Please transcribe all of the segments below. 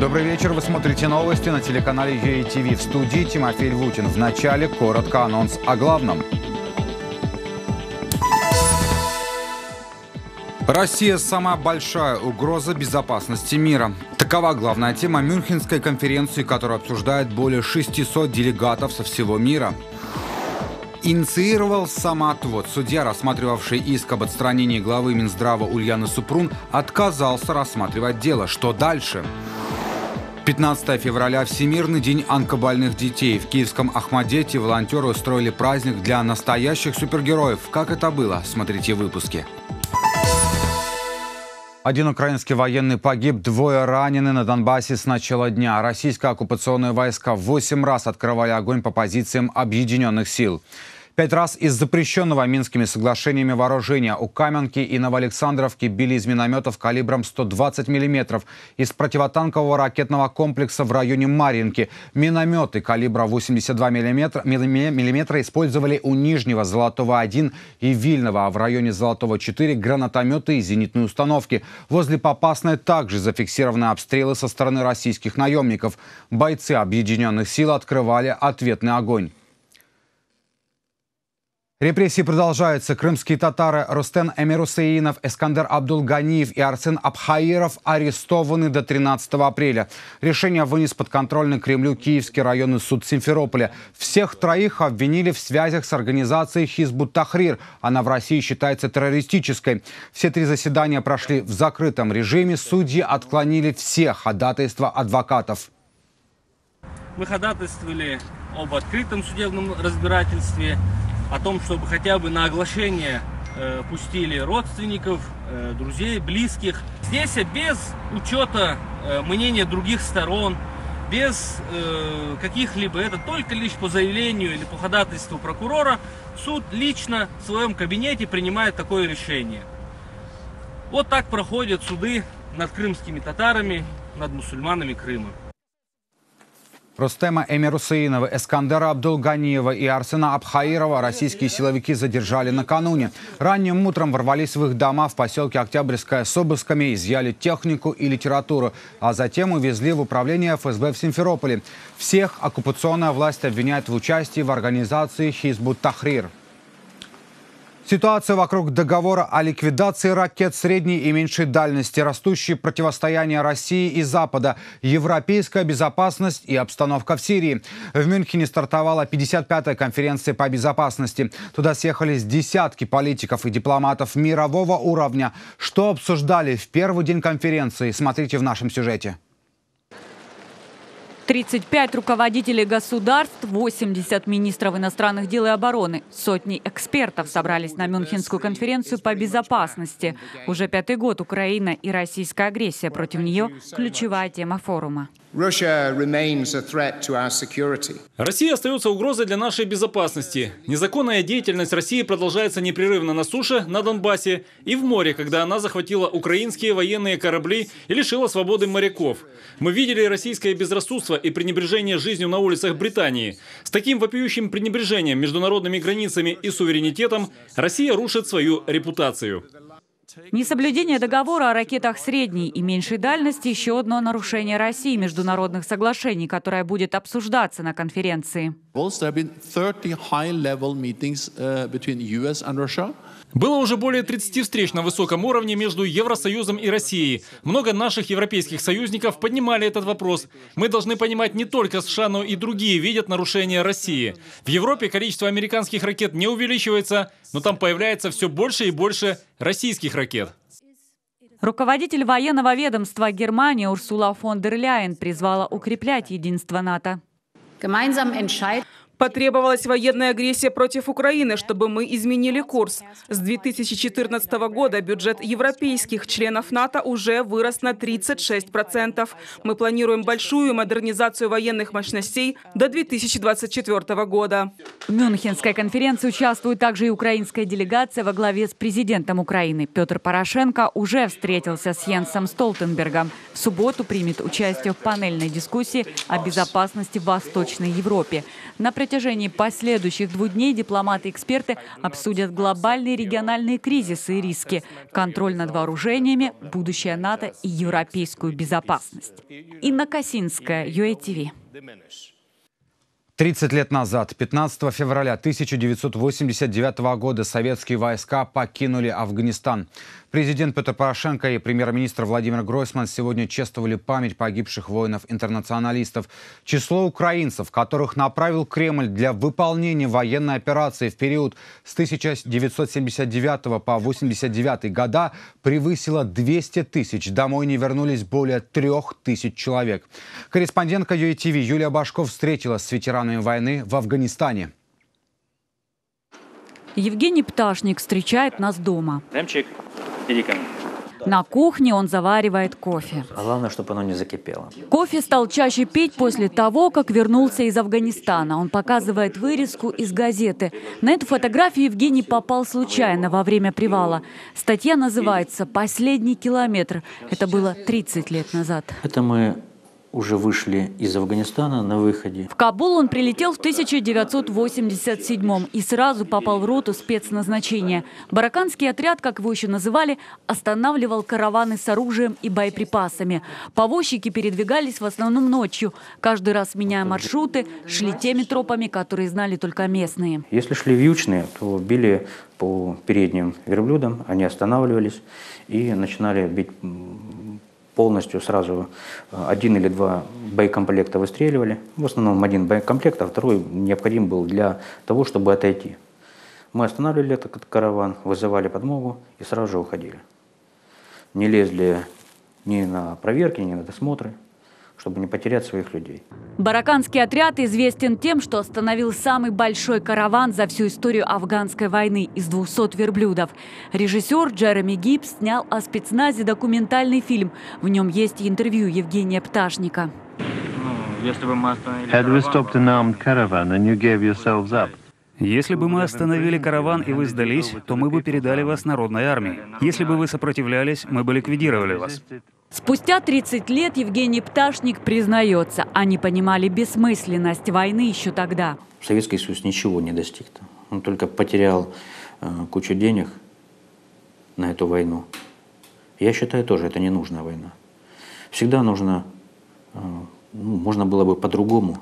Добрый вечер. Вы смотрите новости на телеканале ЮАТВ. В студии Тимофей Львутин. В начале коротко анонс о главном. Россия – самая большая угроза безопасности мира. Такова главная тема Мюнхенской конференции, которую обсуждает более 600 делегатов со всего мира. Инициировал самоотвод. Судья, рассматривавший иск об отстранении главы Минздрава Ульяны Супрун, отказался рассматривать дело. Что дальше? 15 февраля – Всемирный день онкобольных детей. В киевском Ахмадете волонтеры устроили праздник для настоящих супергероев. Как это было? Смотрите в выпуске. Один украинский военный погиб, двое ранены на Донбассе с начала дня. Российские оккупационные войска восемь раз открывали огонь по позициям объединенных сил. Пять раз из запрещенного Минскими соглашениями вооружения у Каменки и Новоалександровки били из минометов калибром 120 мм, из противотанкового ракетного комплекса в районе Маринки. Минометы калибра 82 мм, мм использовали у Нижнего Золотого-1 и Вильного, а в районе Золотого-4 гранатометы и зенитные установки. Возле Попасной также зафиксированы обстрелы со стороны российских наемников. Бойцы объединенных сил открывали ответный огонь. Репрессии продолжаются. Крымские татары Рустен Эмирусеинов, Эскандер Абдулганиев и Арсен Абхаиров арестованы до 13 апреля. Решение вынес подконтрольный Кремлю Киевский районный суд Симферополя. Всех троих обвинили в связях с организацией Хизбут Тахрир. Она в России считается террористической. Все три заседания прошли в закрытом режиме. Судьи отклонили все ходатайства адвокатов. Мы ходатайствовали об открытом судебном разбирательстве о том, чтобы хотя бы на оглашение э, пустили родственников, э, друзей, близких. Здесь без учета э, мнения других сторон, без э, каких-либо, это только лишь по заявлению или по ходатайству прокурора, суд лично в своем кабинете принимает такое решение. Вот так проходят суды над крымскими татарами, над мусульманами Крыма. Рустема Эмирусаинова, Эскандера Абдулганиева и Арсена Абхаирова российские силовики задержали накануне. Ранним утром ворвались в их дома в поселке Октябрьская с обысками, изъяли технику и литературу, а затем увезли в управление ФСБ в Симферополе. Всех оккупационная власть обвиняет в участии в организации Хизбут Тахрир. Ситуация вокруг договора о ликвидации ракет средней и меньшей дальности, растущее противостояние России и Запада, европейская безопасность и обстановка в Сирии. В Мюнхене стартовала 55-я конференция по безопасности. Туда съехались десятки политиков и дипломатов мирового уровня. Что обсуждали в первый день конференции, смотрите в нашем сюжете. 35 руководителей государств, 80 министров иностранных дел и обороны, сотни экспертов собрались на Мюнхенскую конференцию по безопасности. Уже пятый год Украина и российская агрессия против нее – ключевая тема форума. Россия остается угрозой для нашей безопасности. Незаконная деятельность России продолжается непрерывно на суше, на Донбассе и в море, когда она захватила украинские военные корабли и лишила свободы моряков. Мы видели российское безрассудство и пренебрежение жизнью на улицах Британии. С таким вопиющим пренебрежением международными границами и суверенитетом Россия рушит свою репутацию. Несоблюдение договора о ракетах средней и меньшей дальности – еще одно нарушение России международных соглашений, которое будет обсуждаться на конференции. Было уже более 30 встреч на высоком уровне между Евросоюзом и Россией. Много наших европейских союзников поднимали этот вопрос. Мы должны понимать, не только США, но и другие видят нарушения России. В Европе количество американских ракет не увеличивается, но там появляется все больше и больше российских ракет. Руководитель военного ведомства Германии Урсула фон дер Ляйен призвала укреплять единство НАТО. Потребовалась военная агрессия против Украины, чтобы мы изменили курс. С 2014 года бюджет европейских членов НАТО уже вырос на 36%. Мы планируем большую модернизацию военных мощностей до 2024 года. В Мюнхенской конференции участвует также и украинская делегация во главе с президентом Украины. Петр Порошенко уже встретился с Йенсом Столтенбергом. В субботу примет участие в панельной дискуссии о безопасности в Восточной Европе. На протяжении последующих двух дней дипломаты и эксперты обсудят глобальные региональные кризисы и риски, контроль над вооружениями, будущее НАТО и европейскую безопасность. Инна Косинская, ЮЭТВ. 30 лет назад, 15 февраля 1989 года, советские войска покинули Афганистан. Президент Петр Порошенко и премьер-министр Владимир Гройсман сегодня чествовали память погибших воинов-интернационалистов. Число украинцев, которых направил Кремль для выполнения военной операции в период с 1979 по 1989 года, превысило 200 тысяч. Домой не вернулись более трех тысяч человек. Корреспондентка ЮИТВ Юлия Башков встретилась с ветеранами войны в Афганистане. Евгений Пташник встречает нас дома. Ремчик, иди ко мне. На кухне он заваривает кофе. А главное, чтобы оно не закипело. Кофе стал чаще пить после того, как вернулся из Афганистана. Он показывает вырезку из газеты. На эту фотографию Евгений попал случайно во время привала. Статья называется «Последний километр». Это было 30 лет назад. Это мы уже вышли из Афганистана на выходе. В Кабул он прилетел в 1987 и сразу попал в роту спецназначения. Бараканский отряд, как его еще называли, останавливал караваны с оружием и боеприпасами. Повозчики передвигались в основном ночью. Каждый раз меняя маршруты, шли теми тропами, которые знали только местные. Если шли вьючные, то били по передним верблюдам, они останавливались и начинали бить полностью сразу э, один или два боекомплекта выстреливали. В основном один боекомплект, а второй необходим был для того, чтобы отойти. Мы останавливали этот караван, вызывали подмогу и сразу же уходили. Не лезли ни на проверки, ни на досмотры чтобы не потерять своих людей. Бараканский отряд известен тем, что остановил самый большой караван за всю историю афганской войны из 200 верблюдов. Режиссер Джереми Гибс снял о спецназе документальный фильм. В нем есть интервью Евгения Пташника. Если бы мы остановили караван и вы сдались, то мы бы передали вас народной армии. Если бы вы сопротивлялись, мы бы ликвидировали вас. Спустя 30 лет Евгений Пташник признается, они понимали бессмысленность войны еще тогда. Советский Союз ничего не достиг. Он только потерял э, кучу денег на эту войну. Я считаю тоже, это не нужная война. Всегда нужно, э, ну, можно было бы по-другому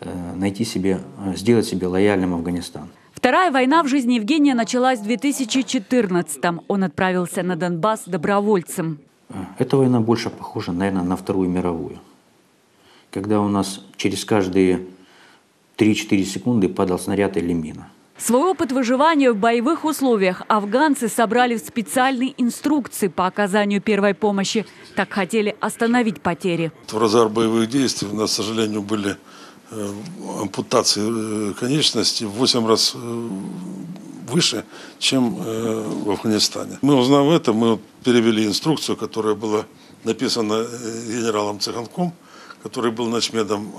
э, найти себе, э, сделать себе лояльным Афганистан. Вторая война в жизни Евгения началась в 2014-м. Он отправился на Донбасс добровольцем. Эта война больше похожа, наверное, на Вторую мировую. Когда у нас через каждые 3-4 секунды падал снаряд или мина. Свой опыт выживания в боевых условиях афганцы собрали в специальные инструкции по оказанию первой помощи. Так хотели остановить потери. В разгар боевых действий у нас, к сожалению, были э, ампутации э, конечностей в 8 раз э, выше, чем э, в Афганистане. Мы, узнав это, мы перевели инструкцию, которая была написана э, генералом Цыганком, который был начмедом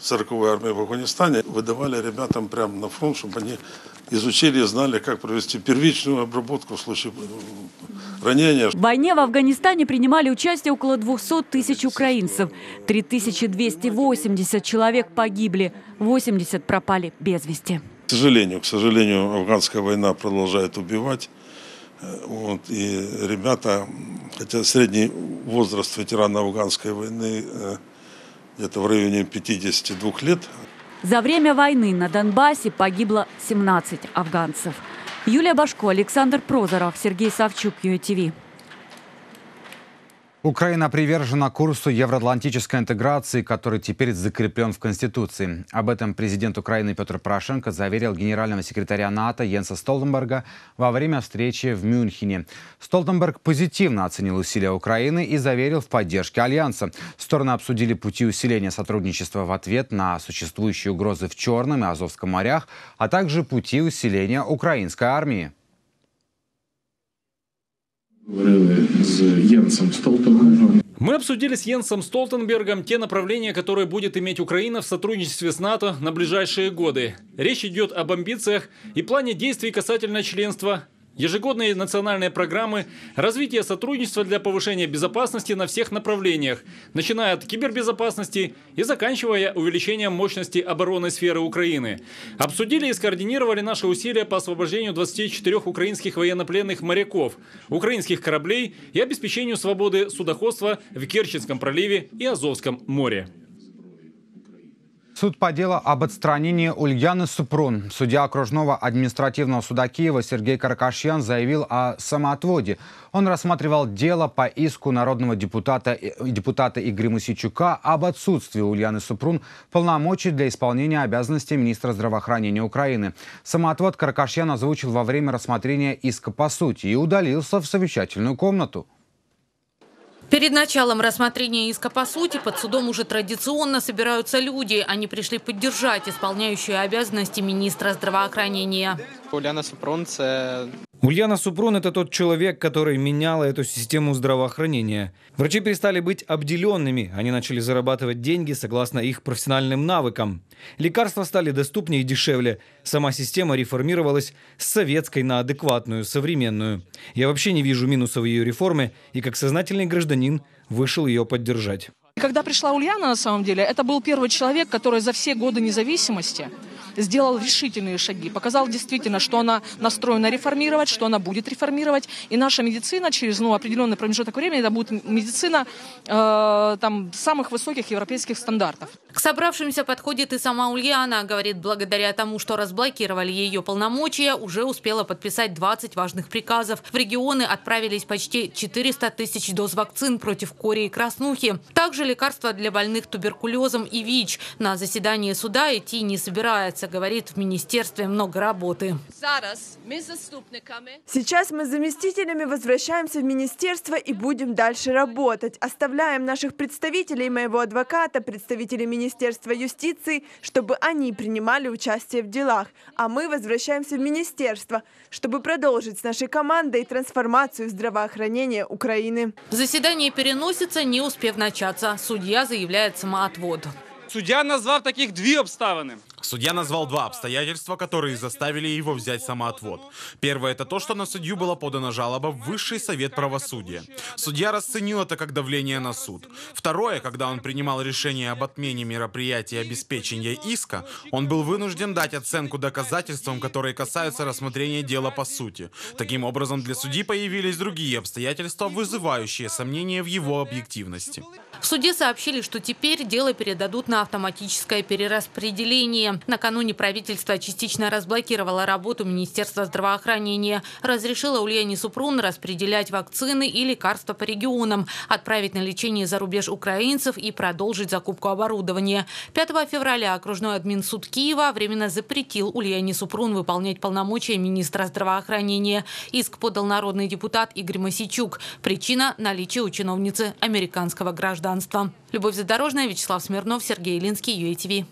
40-й э, армии в Афганистане, выдавали ребятам прямо на фронт, чтобы они изучили и знали, как провести первичную обработку в случае ранения. В войне в Афганистане принимали участие около 200 тысяч украинцев. 3280 человек погибли, 80 пропали без вести. К сожалению, к сожалению, афганская война продолжает убивать. Э, вот, и ребята, хотя средний возраст ветерана афганской войны э, где-то в районе 52 лет. За время войны на Донбассе погибло 17 афганцев. Юлия Башко, Александр Прозоров, Сергей Савчук, ЮТВ. Украина привержена курсу евроатлантической интеграции, который теперь закреплен в Конституции. Об этом президент Украины Петр Порошенко заверил генерального секретаря НАТО Йенса Столтенберга во время встречи в Мюнхене. Столтенберг позитивно оценил усилия Украины и заверил в поддержке Альянса. Стороны обсудили пути усиления сотрудничества в ответ на существующие угрозы в Черном и Азовском морях, а также пути усиления украинской армии. Мы обсудили с Йенсом Столтенбергом те направления, которые будет иметь Украина в сотрудничестве с НАТО на ближайшие годы. Речь идет об амбициях и плане действий касательно членства ежегодные национальные программы, развитие сотрудничества для повышения безопасности на всех направлениях, начиная от кибербезопасности и заканчивая увеличением мощности оборонной сферы Украины. Обсудили и скоординировали наши усилия по освобождению 24 украинских военнопленных моряков, украинских кораблей и обеспечению свободы судоходства в Керченском проливе и Азовском море. Суд по делу об отстранении Ульяны Супрун. Судья окружного административного суда Киева Сергей Каракашьян заявил о самоотводе. Он рассматривал дело по иску народного депутата, депутата Игоря Мусичука об отсутствии Ульяны Супрун полномочий для исполнения обязанностей министра здравоохранения Украины. Самоотвод Каракашьян озвучил во время рассмотрения иска по сути и удалился в совещательную комнату. Перед началом рассмотрения иска по сути под судом уже традиционно собираются люди. Они пришли поддержать исполняющую обязанности министра здравоохранения. Уляна Супрун – це Ульяна Супрун – это тот человек, который менял эту систему здравоохранения. Врачи перестали быть обделенными, они начали зарабатывать деньги согласно их профессиональным навыкам. Лекарства стали доступнее и дешевле. Сама система реформировалась с советской на адекватную, современную. Я вообще не вижу минусов ее реформы и как сознательный гражданин вышел ее поддержать. Когда пришла Ульяна, на самом деле, это был первый человек, который за все годы независимости сделал решительные шаги, показал действительно, что она настроена реформировать, что она будет реформировать. И наша медицина через ну, определенный промежуток времени, это будет медицина э, там, самых высоких европейских стандартов. К собравшимся подходит и сама Ульяна. Говорит, благодаря тому, что разблокировали ее полномочия, уже успела подписать 20 важных приказов. В регионы отправились почти 400 тысяч доз вакцин против кори и краснухи. Также лекарства для больных туберкулезом и ВИЧ. На заседании суда идти не собирается. Говорит, в министерстве много работы. Сейчас мы с заместителями возвращаемся в министерство и будем дальше работать. Оставляем наших представителей, моего адвоката, представителей Министерства юстиции, чтобы они принимали участие в делах. А мы возвращаемся в министерство, чтобы продолжить с нашей командой трансформацию здравоохранения Украины. Заседание переносится, не успев начаться. Судья заявляет самоотвод. Суддя назвав таких дві обставини. Судья назвал два обстоятельства, которые заставили его взять самоотвод. Первое – это то, что на судью была подана жалоба в Высший совет правосудия. Судья расценил это как давление на суд. Второе, когда он принимал решение об отмене мероприятия обеспечения иска, он был вынужден дать оценку доказательствам, которые касаются рассмотрения дела по сути. Таким образом, для судьи появились другие обстоятельства, вызывающие сомнения в его объективности. В суде сообщили, что теперь дело передадут на автоматическое перераспределение. Накануне правительство частично разблокировало работу Министерства здравоохранения. Разрешило Ульяне Супрун распределять вакцины и лекарства по регионам, отправить на лечение за рубеж украинцев и продолжить закупку оборудования. 5 февраля окружной админсуд Киева временно запретил Ульяне Супрун выполнять полномочия министра здравоохранения. Иск подал народный депутат Игорь Масичук. Причина – наличие у чиновницы американского гражданства. Любовь Задорожная, Вячеслав Смирнов, Сергей Илинский, ЮЭТВ.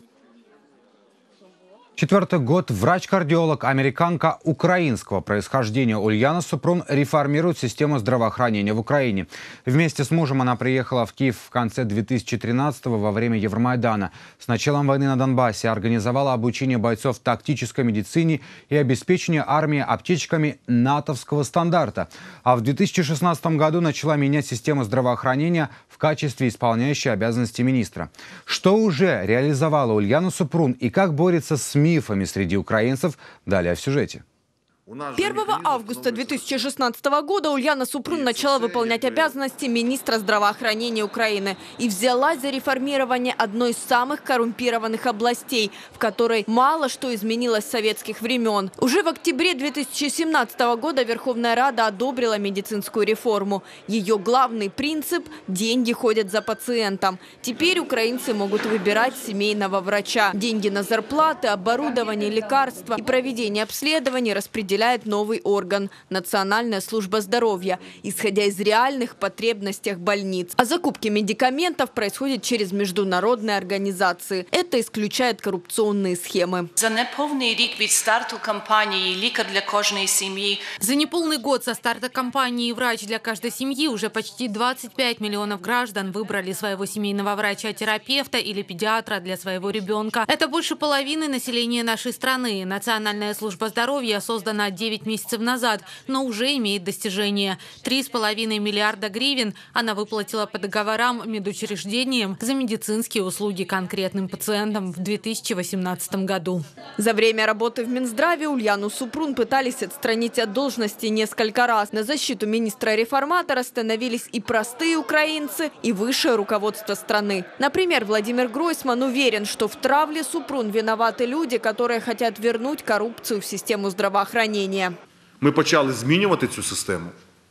Четвертый год врач-кардиолог, американка украинского происхождения Ульяна Супрун реформирует систему здравоохранения в Украине. Вместе с мужем она приехала в Киев в конце 2013 во время Евромайдана. С началом войны на Донбассе организовала обучение бойцов тактической медицине и обеспечение армии аптечками натовского стандарта. А в 2016 году начала менять систему здравоохранения в качестве исполняющей обязанности министра. Что уже реализовала Ульяна Супрун и как борется с мифами среди украинцев. Далее в сюжете. 1 августа 2016 года Ульяна Супрун начала выполнять обязанности министра здравоохранения Украины и взялась за реформирование одной из самых коррумпированных областей, в которой мало что изменилось с советских времен. Уже в октябре 2017 года Верховная Рада одобрила медицинскую реформу. Ее главный принцип – деньги ходят за пациентом. Теперь украинцы могут выбирать семейного врача. Деньги на зарплаты, оборудование, лекарства и проведение обследований распределяют определяет новый орган – Национальная служба здоровья, исходя из реальных потребностей больниц. А закупки медикаментов происходят через международные организации. Это исключает коррупционные схемы. За неполный рік від старту кампании «Лікар для кожної семьи». За неполный год со старта кампании «Врач для каждой семьи» уже почти 25 миллионов граждан выбрали своего семейного врача-терапевта или педиатра для своего ребенка. Это больше половины населения нашей страны. Национальная служба здоровья создана на 9 месяцев назад, но уже имеет достижения. 3,5 миллиарда гривен она выплатила по договорам медучреждениям за медицинские услуги конкретным пациентам в 2018 году. За время работы в Минздраве Ульяну Супрун пытались отстранить от должности несколько раз. На защиту министра-реформатора становились и простые украинцы, и высшее руководство страны. Например, Владимир Гройсман уверен, что в травле Супрун виноваты люди, которые хотят вернуть коррупцию в систему здравоохранения. Ми почали змінювати цю систему.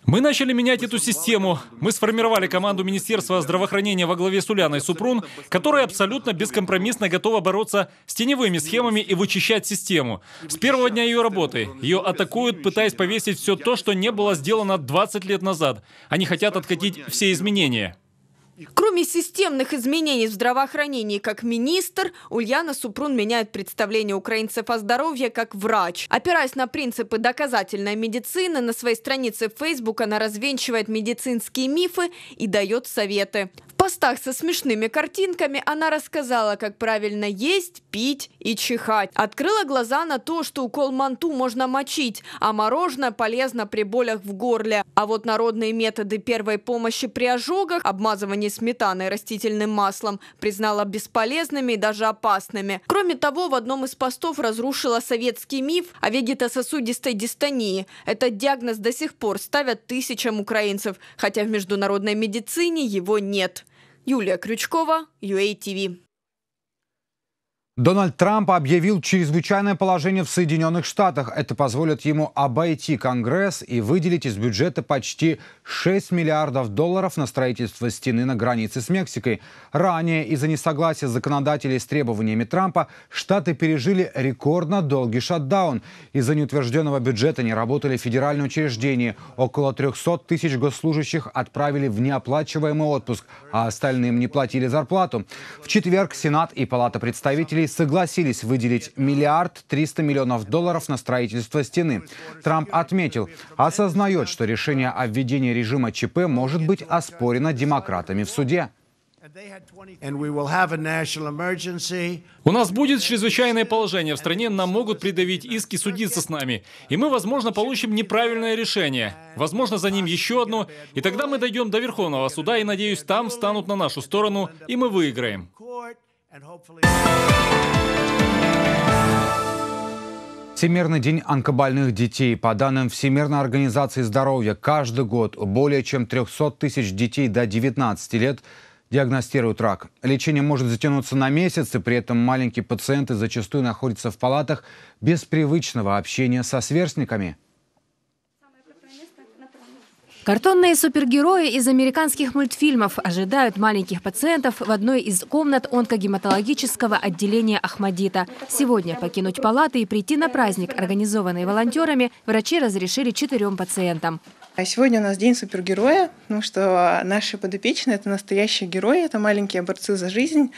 Мы начали менять эту систему. Мы сформировали команду Министерства здравоохранения во главе с Уляной Супрун, которая абсолютно бескомпромиссно готова бороться с теневыми схемами и вычищать систему. С первого дня ее работы ее атакуют, пытаясь повесить все то, что не было сделано 20 лет назад. Они хотят откатить все изменения. Кроме системных изменений в здравоохранении как министр, Ульяна Супрун меняет представление украинцев о здоровье как врач. Опираясь на принципы доказательной медицины, на своей странице в Facebook она развенчивает медицинские мифы и дает советы. В постах со смешными картинками она рассказала, как правильно есть, пить и чихать. Открыла глаза на то, что укол манту можно мочить, а мороженое полезно при болях в горле. А вот народные методы первой помощи при ожогах, обмазывание сметаной растительным маслом, признала бесполезными и даже опасными. Кроме того, в одном из постов разрушила советский миф о вегетососудистой дистонии. Этот диагноз до сих пор ставят тысячам украинцев, хотя в международной медицине его нет. Юлия Крючкова, UATV. Дональд Трамп объявил чрезвычайное положение в Соединенных Штатах. Это позволит ему обойти Конгресс и выделить из бюджета почти 6 миллиардов долларов на строительство стены на границе с Мексикой. Ранее из-за несогласия законодателей с требованиями Трампа Штаты пережили рекордно долгий шатдаун. Из-за неутвержденного бюджета не работали федеральные учреждения. Около 300 тысяч госслужащих отправили в неоплачиваемый отпуск, а остальным не платили зарплату. В четверг Сенат и Палата представителей согласились выделить миллиард триста миллионов долларов на строительство стены. Трамп отметил, осознает, что решение о введении режима ЧП может быть оспорено демократами в суде. У нас будет чрезвычайное положение в стране, нам могут придавить иски судиться с нами. И мы, возможно, получим неправильное решение. Возможно, за ним еще одно. И тогда мы дойдем до Верховного суда и, надеюсь, там встанут на нашу сторону, и мы выиграем. Всемирный день онкобольных детей. По данным Всемирной организации здоровья, каждый год более чем 300 тысяч детей до 19 лет диагностируют рак. Лечение может затянуться на месяц, и при этом маленькие пациенты зачастую находятся в палатах без привычного общения со сверстниками. Картонные супергерои из американских мультфильмов ожидают маленьких пациентов в одной из комнат онкогематологического отделения Ахмадита. Сегодня покинуть палаты и прийти на праздник, организованный волонтерами, врачи разрешили четырем пациентам. А сегодня у нас день супергероя, потому что наши подопечные — это настоящие герои, это маленькие борцы за жизнь.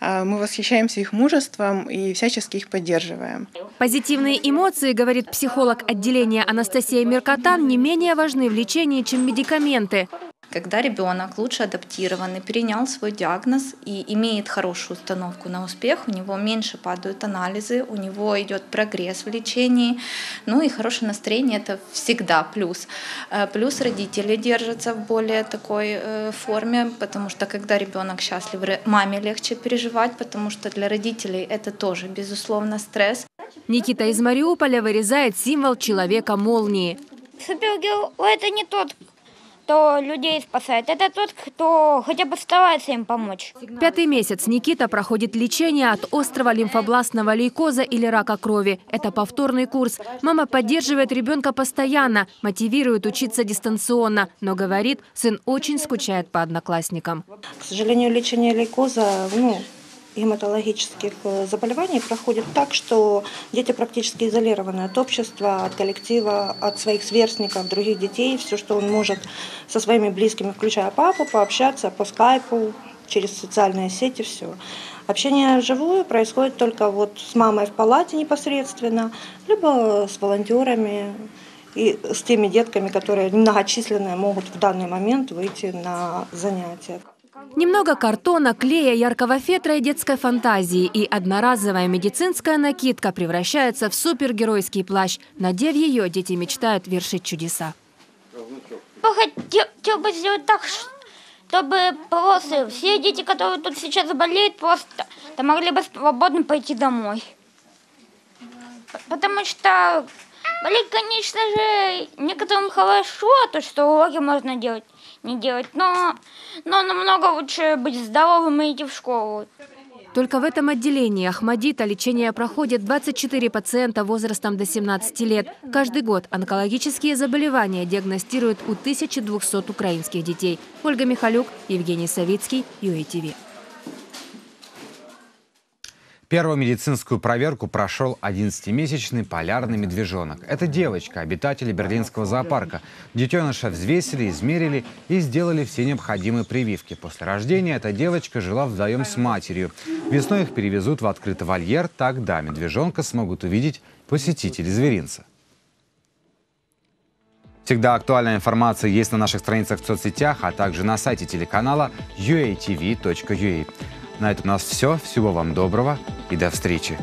А мы восхищаемся их мужеством и всячески их поддерживаем. Позитивные эмоции, говорит психолог отделения Анастасия Меркатан, не менее важны в лечении, чем медикаменты. Когда ребенок лучше адаптированный, перенял свой диагноз и имеет хорошую установку на успех, у него меньше падают анализы, у него идет прогресс в лечении, ну и хорошее настроение это всегда плюс. Э, плюс родители держатся в более такой э, форме, потому что когда ребенок счастлив, маме легче переживать, потому что для родителей это тоже, безусловно, стресс. Никита из Мариуполя вырезает символ человека-молнии. Это не тот, кто людей спасает. Это тот, кто хотя бы старается им помочь. Пятый месяц Никита проходит лечение от острого лимфобластного лейкоза или рака крови. Это повторный курс. Мама поддерживает ребенка постоянно, мотивирует учиться дистанционно, но говорит, сын очень скучает по одноклассникам. К сожалению, лечение лейкоза ну, гематологических э, заболеваний проходит так, что дети практически изолированы от общества, от коллектива, от своих сверстников, других детей. Все, что он может со своими близкими, включая папу, пообщаться по скайпу, через социальные сети, все. Общение вживую происходит только вот с мамой в палате непосредственно, либо с волонтерами и с теми детками, которые многочисленные могут в данный момент выйти на занятия. Немного картона, клея, яркого фетра и детской фантазии, и одноразовая медицинская накидка превращается в супергеройский плащ. Надев ее, дети мечтают вершить чудеса. Хотел бы сделать так, чтобы просто все дети, которые тут сейчас болеют, просто то могли бы свободно пойти домой. Потому что болеть, конечно же, некоторым хорошо, то, что уроки можно делать, не делать, но, но намного лучше быть здоровым и идти в школу. Только в этом отделении Ахмадита лечение проходит 24 пациента возрастом до 17 лет. Каждый год онкологические заболевания диагностируют у 1200 украинских детей. Ольга Михалюк, Евгений Савицкий, ЮАТВ. Первую медицинскую проверку прошел 11-месячный полярный медвежонок. Это девочка, обитатель берлинского зоопарка. Детеныша взвесили, измерили и сделали все необходимые прививки. После рождения эта девочка жила вдвоем с матерью. Весной их перевезут в открытый вольер. Тогда медвежонка смогут увидеть посетители зверинца. Всегда актуальная информация есть на наших страницах в соцсетях, а также на сайте телеканала uatv.ua. На этом у нас все. Всего вам доброго и до встречи.